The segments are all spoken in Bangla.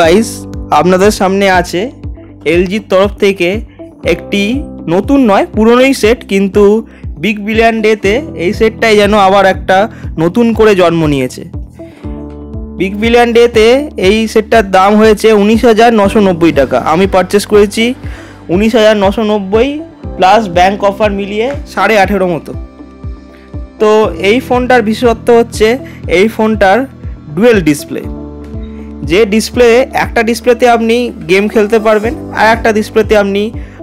গাইস আপনাদের সামনে আছে এলজির তরফ থেকে একটি নতুন নয়, পুরনোই সেট কিন্তু বিগ বিলিয়ন ডেতে এই সেটটাই যেন আবার একটা নতুন করে জন্ম নিয়েছে। বিগ বিলিয়ন ডেতে এই সেটটার দাম হয়েছে উনিশ হাজার নশো নব্বই টাকা। আমি পারচেস করেছি উনিশ হাজার নশো নব্বই প্লাস ব্যাঙ্ক অফার মিলিয়ে সাড়ে আঠেরো মতো। তো এই ফোনটার বিশেষত্ব হচ্ছে এই ফোনটার ডুয়েল ডিসপ্লে যে ডিসপ্লে একটা ডিসপ্লেতে আপনি গেম খেলতে পারবেন আর একটা ডিসপ্লেতে আপনি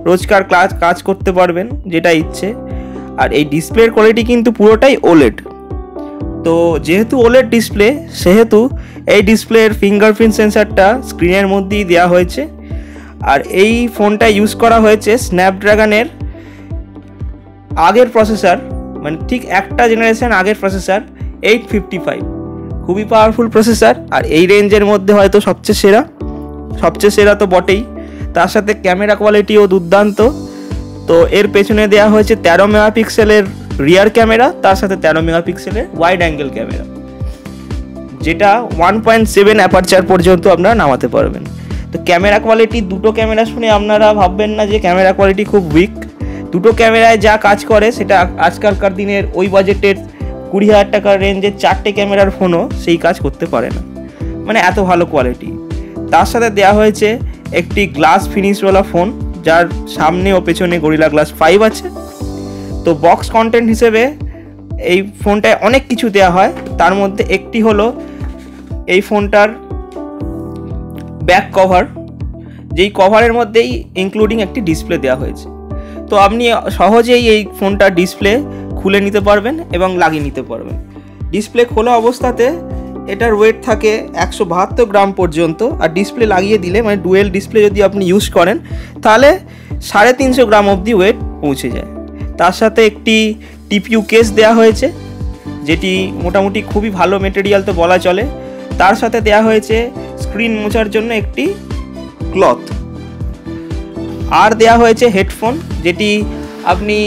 রোজকার ক্লাস, কাজ করতে পারবেন যেটা ইচ্ছে। আর এই ডিসপ্লের কোয়ালিটি কিন্তু পুরোটাই ওলেড তো যেহেতু ওলেড ডিসপ্লে সেহেতু এই ডিসপ্লের ফিঙ্গারপ্রিন্ট সেন্সারটা স্ক্রিনের মধ্যেই দেওয়া হয়েছে। আর এই ফোনটা ইউজ করা হয়েছে স্ন্যাপড্রাগনের আগের প্রসেসর মানে ঠিক একটা জেনারেশন আগের প্রসেসর এইট ফিফটি ফাইভ খুবই পাওয়ারফুল প্রসেসর আর এই রেঞ্জের মধ্যে হয়তো সবচেয়ে সেরা। সবচেয়ে সেরা তো বটেই। তার সাথে ক্যামেরা কোয়ালিটিও দুর্দান্ত। তো এর পেছনে দেওয়া হয়েছে তেরো মেগাপিক্সেলের রিয়ার ক্যামেরা তার সাথে তেরো মেগাপিক্সেলের ওয়াইড অ্যাঙ্গেল ক্যামেরা যেটা ওয়ান পয়েন্ট সেভেন অ্যাপারচার পর্যন্ত আপনারা নামাতে পারবেন। তো ক্যামেরা কোয়ালিটি দুটো ক্যামেরা শুনে আপনারা ভাববেন না যে ক্যামেরা কোয়ালিটি খুব উইক দুটো ক্যামেরায় যা কাজ করে, সেটা আজকালকার দিনের ওই বাজেটের কুড়ি হাজার টাকার রেঞ্জের চারটে ক্যামেরার ফোনও সেই কাজ করতে পারে না। মানে এত ভালো কোয়ালিটি তার সাথে দেওয়া হয়েছে একটি গ্লাস ফিনিশওয়ালা ফোন যার সামনে ও পেছনে গরিলা গ্লাস ফাইভ আছে। তো বক্স কন্টেন্ট হিসেবে এই ফোনটায় অনেক কিছু দেওয়া হয়। তার মধ্যে একটি হলো এই ফোনটার ব্যাক কভার যেই কভারের মধ্যেই ইনক্লুডিং একটি ডিসপ্লে দেওয়া হয়েছে। তো আপনি সহজেই এই ফোনটার ডিসপ্লে খুলে নিতে পারবেন এবং লাগিয়ে নিতে পারবেন। ডিসপ্লে খোলা অবস্থাতে এটার ওয়েট থাকে একশো বাহাত্তর গ্রাম পর্যন্ত। আর ডিসপ্লে লাগিয়ে দিলে মানে ডুয়েল ডিসপ্লে যদি আপনি ইউজ করেন, তাহলে সাড়ে তিনশো গ্রাম অবধি ওয়েট পৌঁছে যায়। তার সাথে একটি টিপিউ কেস দেওয়া হয়েছে, যেটি মোটামুটি খুবই ভালো মেটেরিয়াল তো বলা চলে। তার সাথে দেওয়া হয়েছে স্ক্রিন মোছার জন্য একটি ক্লথ আর দেওয়া হয়েছে হেডফোন যেটি আপনি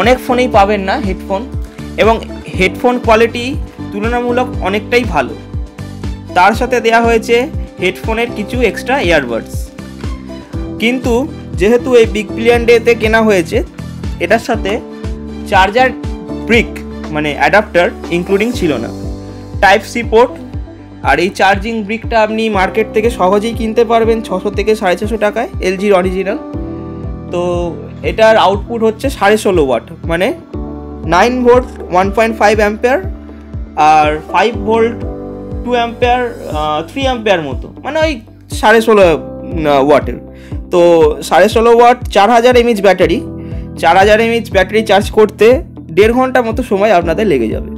অনেক ফোনেই পাবেন না হেডফোন এবং হেডফোন কোয়ালিটি তুলনামূলক অনেকটাই ভালো। তার সাথে দেওয়া হয়েছে হেডফোনের কিছু এক্সট্রা ইয়ারবাডস। কিন্তু যেহেতু এই বিগ বিলিয়ন ডেতে কেনা হয়েছে, এটার সাথে চার্জার ব্রিক মানে অ্যাডাপ্টার ইনক্লুডিং ছিল না। টাইপ সি পোর্ট, আর এই চার্জিং ব্রিকটা আপনি মার্কেট থেকে সহজেই কিনতে পারবেন ছশো থেকে সাড়ে ছশো টাকায়, এলজির অরিজিনাল তো এটার আউটপুট হচ্ছে সাড়ে ষোলো ওয়াট মানে nine volt one point five ampere আর five volt two ampere three ampere মতো মানে ওই সাড়ে ষোলো ওয়াটের তো সাড়ে ষোলো ওয়াট চার হাজার এমএইচ ব্যাটারি চার হাজার এমএইচ ব্যাটারি চার্জ করতে দেড় ঘণ্টা মতো সময় আপনাদের লেগে যাবে।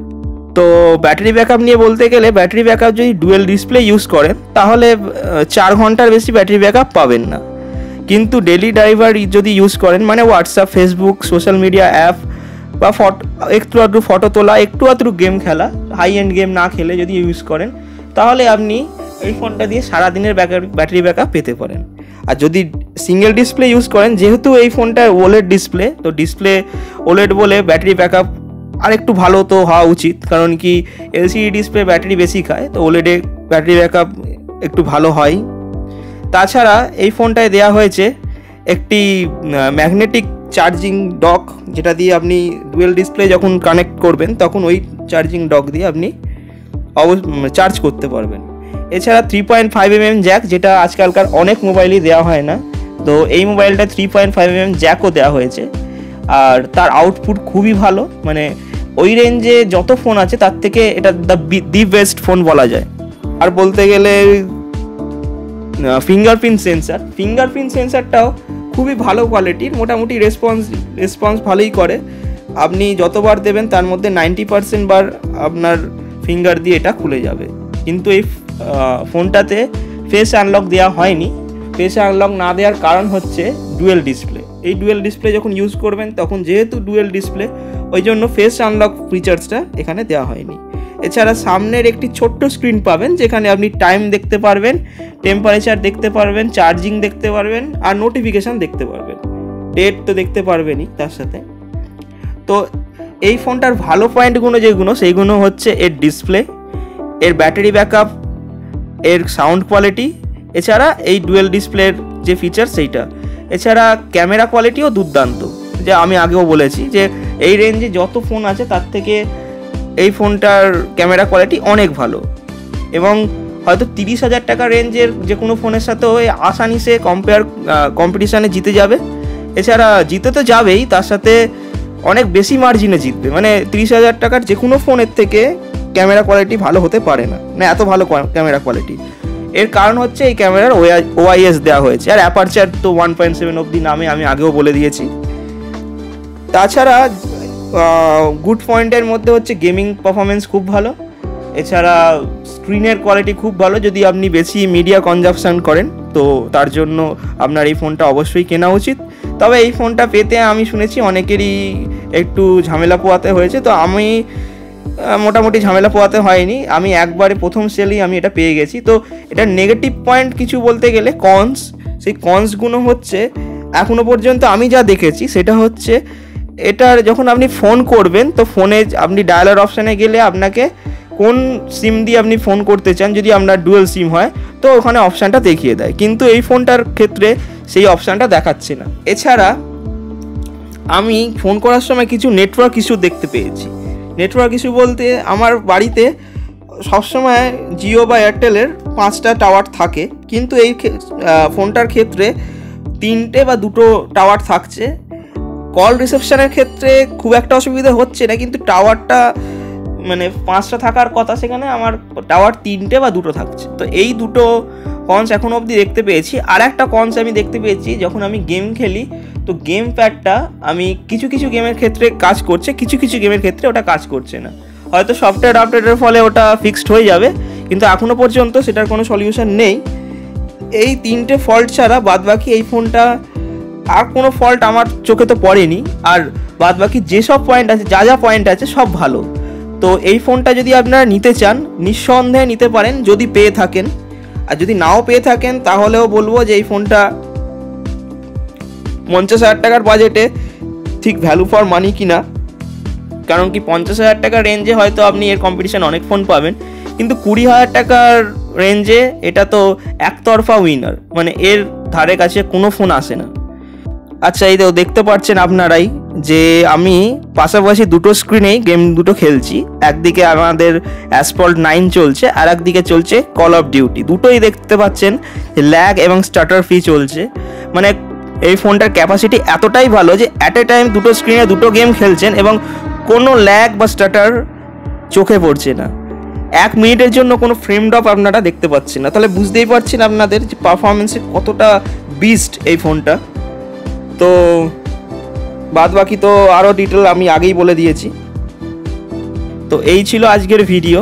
তো ব্যাটারি ব্যাকআপ নিয়ে বলতে গেলে ব্যাটারি ব্যাকআপ যদি ডুয়েল ডিসপ্লে ইউজ করেন, তাহলে চার ঘণ্টার বেশি ব্যাটারি ব্যাকআপ পাবেন না। কিন্তু ডেলি ড্রাইভার যদি ইউজ করেন মানে WhatsApp Facebook social media app বা ফটো একটু আধটু ফটো তোলা, একটু আধটু গেম খেলা হাই এন্ড গেম না খেলে যদি ইউজ করেন, তাহলে আপনি এই ফোনটা দিয়ে সারাদিনের ব্যাটারি ব্যাকআপ পেতে পারেন। আর যদি সিঙ্গেল ডিসপ্লে ইউজ করেন, যেহেতু এই ফোনটা ওলেড ডিসপ্লে তো ডিসপ্লে ওলেড বলে ব্যাটারি ব্যাকআপ আর একটু ভালো তো হওয়া উচিত, কারণ কি এলসিডি ডিসপ্লে ব্যাটারি বেশি খায়, তো ওলেডে ব্যাটারি ব্যাকআপ একটু ভালো হয়। তাছাড়া এই ফোনটায় দেওয়া হয়েছে একটি ম্যাগনেটিক চার্জিং ডক যেটা দিয়ে আপনি ডুয়েল ডিসপ্লে যখন কানেক্ট করবেন, তখন ওই চার্জিং ডক দিয়ে আপনি অব চার্জ করতে পারবেন। এছাড়া three point five M M jack যেটা আজকালকার অনেক মোবাইলই দেওয়া হয় না, তো এই মোবাইলটা three point five M M জ্যাকও দেওয়া হয়েছে। আর তার আউটপুট খুবই ভালো মানে ওই রেঞ্জে যত ফোন আছে, তার থেকে এটা দ্য দি বেস্ট ফোন বলা যায়। আর বলতে গেলে ফিঙ্গারপ্রিন্ট সেন্সার ফিঙ্গারপ্রিন্ট সেন্সারটাও খুবই ভালো কোয়ালিটির মোটামুটি রেসপন্স রেসপন্স ভালোই করে। আপনি যতবার দেবেন, তার মধ্যে নাইনটি পারসেন্ট বার আপনার ফিঙ্গার দিয়ে এটা খুলে যাবে। কিন্তু এই ফোনটাতে ফেস আনলক দেওয়া হয়নি। ফেস আনলক না দেওয়ার কারণ হচ্ছে ডুয়েল ডিসপ্লে এই ডুয়েল ডিসপ্লে যখন ইউজ করবেন, তখন যেহেতু ডুয়েল ডিসপ্লে, ওই জন্য ফেস আনলক ফিচার্সটা এখানে দেওয়া হয়নি। এছাড়া সামনের একটি ছোট্ট স্ক্রিন পাবেন, যেখানে আপনি টাইম দেখতে পারবেন টেম্পারেচার দেখতে পারবেন চার্জিং দেখতে পারবেন, আর নোটিফিকেশান দেখতে পারবেন। ডেট তো দেখতে পারবেনই তার সাথে। তো এই ফোনটার ভালো পয়েন্টগুলো যেগুলো, সেইগুলো হচ্ছে এর ডিসপ্লে এর ব্যাটারি ব্যাকআপ এর সাউন্ড কোয়ালিটি এছাড়া এই ডুয়েল ডিসপ্লের যে ফিচার সেইটা। এছাড়া ক্যামেরা কোয়ালিটিও দুর্দান্ত। যে আমি আগেও বলেছি যে এই রেঞ্জে যত ফোন আছে, তার থেকে এই ফোনটার ক্যামেরা কোয়ালিটি অনেক ভালো। এবং হয়তো তিরিশ হাজার টাকা রেঞ্জের যে কোনো ফোনের সাথেও এই আসানি সে কম্পেয়ার কম্পিটিশানে জিতে যাবে। এছাড়া জিতে তো যাবেই, তার সাথে অনেক বেশি মার্জিনে জিতবে। মানে তিরিশ হাজার টাকার যে কোনো ফোনের থেকে ক্যামেরা কোয়ালিটি ভালো হতে পারে না। মানে এত ভালো ক্যামেরা কোয়ালিটি এর কারণ হচ্ছে এই ক্যামেরার ওআইএস দেওয়া হয়েছে। আর অ্যাপারচার তো ওয়ান পয়েন্ট সেভেন অব্দি নামে আমি আগেও বলে দিয়েছি। তাছাড়া গুড পয়েন্টের মধ্যে হচ্ছে গেমিং পারফরমেন্স খুব ভালো। এছাড়া স্ক্রিনের কোয়ালিটি খুব ভালো। যদি আপনি বেশি মিডিয়া কনজাপশন করেন, তো তার জন্য আপনার এই ফোনটা অবশ্যই কেনা উচিত। তবে এই ফোনটা পেতে আমি শুনেছি অনেকেরই একটু ঝামেলা পোয়াতে হয়েছে। তো আমি মোটামুটি ঝামেলা পোয়াতে হয়নি। আমি একবারে প্রথম সেলেই আমি এটা পেয়ে গেছি। তো এটা নেগেটিভ পয়েন্ট কিছু বলতে গেলে কনস সেই কনসগুলো হচ্ছে এখনও পর্যন্ত আমি যা দেখেছি সেটা হচ্ছে, এটার যখন আপনি ফোন করবেন, তো ফোনে আপনি ডায়ালার অপশানে গেলে আপনাকে কোন সিম দিয়ে আপনি ফোন করতে চান, যদি আপনার ডুয়েল সিম হয়, তো ওখানে অপশানটা দেখিয়ে দেয়। কিন্তু এই ফোনটার ক্ষেত্রে সেই অপশানটা দেখাচ্ছে না। এছাড়া আমি ফোন করার সময় কিছু নেটওয়ার্ক ইস্যু দেখতে পেয়েছি। নেটওয়ার্ক ইস্যু বলতে আমার বাড়িতে সবসময় জিও বা এয়ারটেলের পাঁচটা টাওয়ার থাকে। কিন্তু এই ফোনটার ক্ষেত্রে তিনটে বা দুটো টাওয়ার থাকছে। কল রিসেপশনের ক্ষেত্রে খুব একটা অসুবিধা হচ্ছে না, কিন্তু টাওয়ারটা মানে পাঁচটা থাকার কথা সেখানে আমার টাওয়ার তিনটে বা দুটো থাকছে। তো এই দুটো কনস এখনও অবধি দেখতে পেয়েছি। আর একটা কনস আমি দেখতে পেয়েছি, যখন আমি গেম খেলি তো গেম প্যাডটা আমি কিছু কিছু গেমের ক্ষেত্রে কাজ করছে, কিছু কিছু গেমের ক্ষেত্রে ওটা কাজ করছে না। হয়তো সফটওয়্যার আপডেটের ফলে ওটা ফিক্সড হয়ে যাবে, কিন্তু এখনও পর্যন্ত সেটার কোনো সলিউশন নেই। এই তিনটে ফল্ট ছাড়া বাদবাকি এই ফোনটা আর কোনো ফল্ট আমার চোখে তো পড়েনি। আর বাদবাকি যেসব পয়েন্ট আছে, যা যা পয়েন্ট আছে, সব ভালো। তো এই ফোনটা যদি আপনারা নিতে চান, নিঃসন্দেহে নিতে পারেন, যদি পেয়ে থাকেন। আর যদি নাও পেয়ে থাকেন, তাহলেও বলব যে এই ফোনটা পঞ্চাশ হাজার টাকার বাজেটে ঠিক ভ্যালু ফর মানি কিনা? কারণ কি পঞ্চাশ হাজার টাকার রেঞ্জে হয়তো আপনি এর কম্পিটিশান অনেক ফোন পাবেন। কিন্তু কুড়ি হাজার টাকার রেঞ্জে এটা তো একতরফা উইনার মানে এর ধারে কাছে কোনো ফোন আসে না। আচ্ছা এই তো দেখতে পাচ্ছেন আপনারাই যে আমি পাশাপাশি দুটো স্ক্রিনেই গেম দুটো খেলছি। একদিকে আমাদের অ্যাসপল্ট নাইন চলছে আর একদিকে চলছে কল অফ ডিউটি দুটোই দেখতে পাচ্ছেন ল্যাগ এবং স্টার্টার ফি চলছে। মানে এই ফোনটার ক্যাপাসিটি এতটাই ভালো যে অ্যাট এ টাইম দুটো স্ক্রিনে দুটো গেম খেলছেন এবং কোনো ল্যাগ বা স্টার্টার চোখে পড়ছে না। এক মিনিটের জন্য কোনো ফ্রেম ড্রপ আপনারা দেখতে পাচ্ছেন না। তাহলে বুঝতেই পারছেন আপনাদের যে পারফরমেন্সে কতটা বিস্ট এই ফোনটা। তো বাদ বাকি তো আরও ডিটেল আমি আগেই বলে দিয়েছি। তো এই ছিল আজকের ভিডিও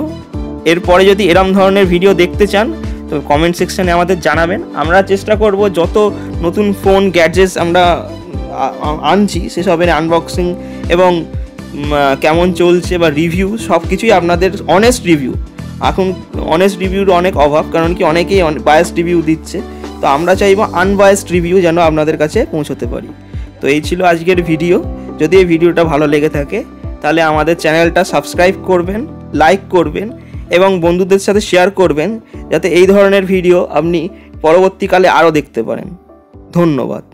এরপরে যদি এরম ধরনের ভিডিও দেখতে চান তো কমেন্ট সেকশানে আমাদের জানাবেন। আমরা চেষ্টা করব যত নতুন ফোন গ্যাডজেটস আমরা আনছি, সেসবের আনবক্সিং এবং কেমন চলছে বা রিভিউ সব কিছুই আপনাদের অনেস্ট রিভিউ এখন অনেস্ট রিভিউর অনেক অভাব, কারণ কি অনেকেই বায়াস রিভিউ দিচ্ছে। তো আমরা চাইব আনবায়াসড রিভিউ যেন আপনাদের কাছে পৌঁছতে পারি। তো এই ছিল আজকের ভিডিও যদি এই ভিডিওটা ভালো লেগে থাকে, তাহলে আমাদের চ্যানেলটা সাবস্ক্রাইব করবেন লাইক করবেন এবং বন্ধুদের সাথে শেয়ার করবেন, যাতে এই ধরনের ভিডিও আপনি পরবর্তীকালে আরও দেখতে পারেন। ধন্যবাদ।